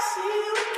see you.